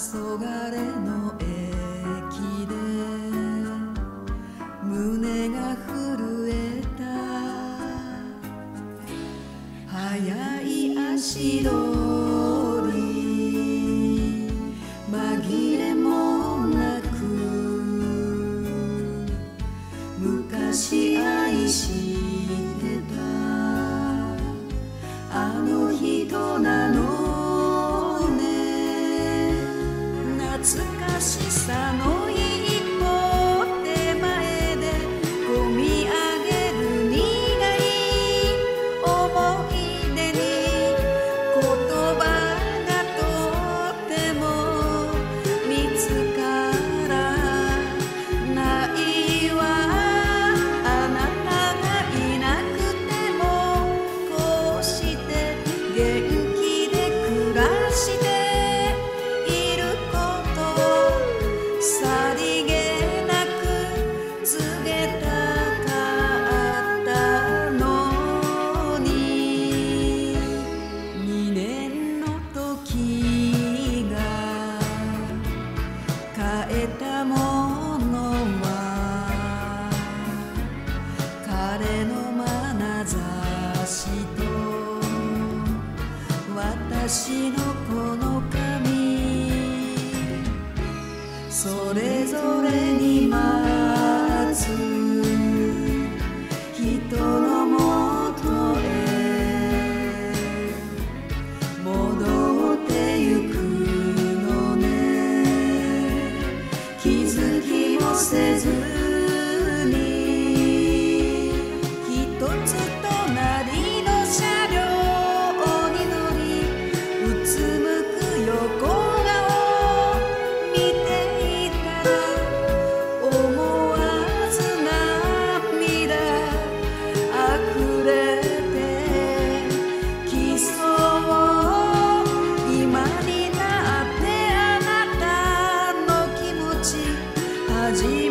白気づきもせず জীবন